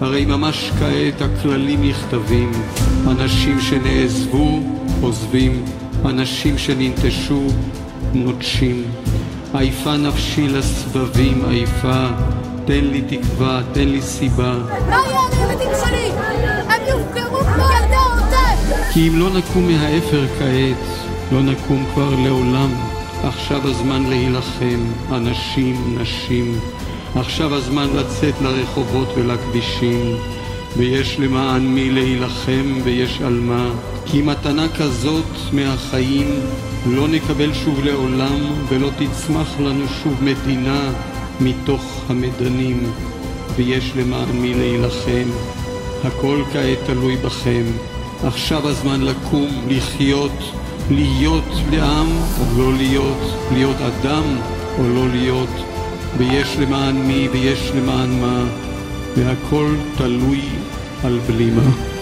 הרי ממש כעת הכללים נכתבים, אנשים שנעזבו, עוזבים, אנשים שננטשו, נוטשים. עייפה נפשי לסבבים, עייפה, תן לי תקווה, תן לי סיבה. מה יהיה הילדים שלי? הם יופקרו כמו ילדי עוטף! כי אם לא נקום מהאפר כעת, לא נקום כבר לעולם. עכשיו הזמן להילחם, אנשים, נשים. עכשיו הזמן לצאת לרחובות ולכבישים. ויש למען מי להילחם ויש על מה. כי מתנה כזאת מהחיים לא נקבל שוב לעולם ולא תצמח לנו שוב מדינה מתוך המדנים. ויש למען מי להילחם. הכל כעת תלוי בכם. עכשיו הזמן לקום, לחיות, להיות לעם או לא להיות, להיות אדם או לא להיות, ויש למען מי ויש למען מה, והכל תלוי על בלימה.